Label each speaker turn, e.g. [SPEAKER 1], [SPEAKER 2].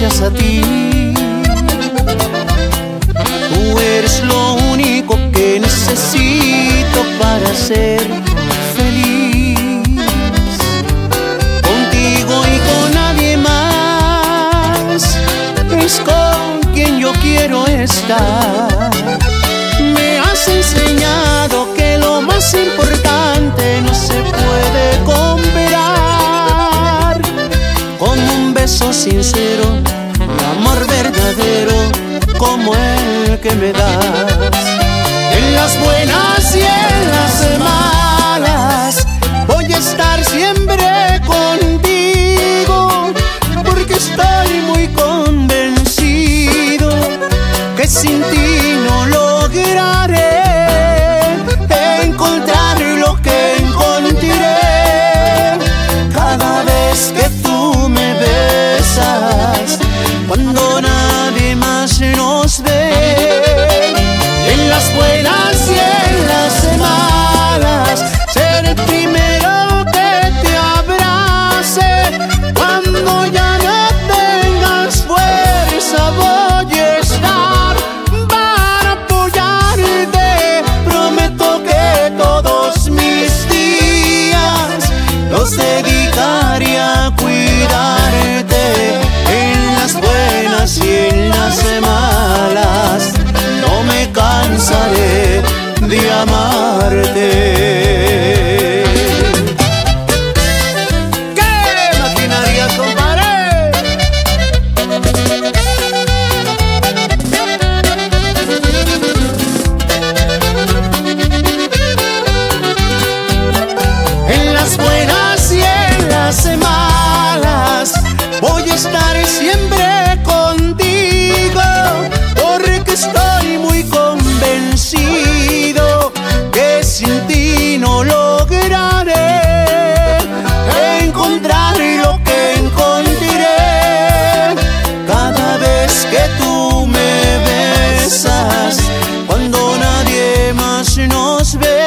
[SPEAKER 1] gracias a ti. Tú eres lo único que necesito para ser feliz. Contigo y con nadie más es con quien yo quiero estar. Me has enseñado que lo más importante sincero, un amor verdadero como el que me das. En las buenas passion nos ve.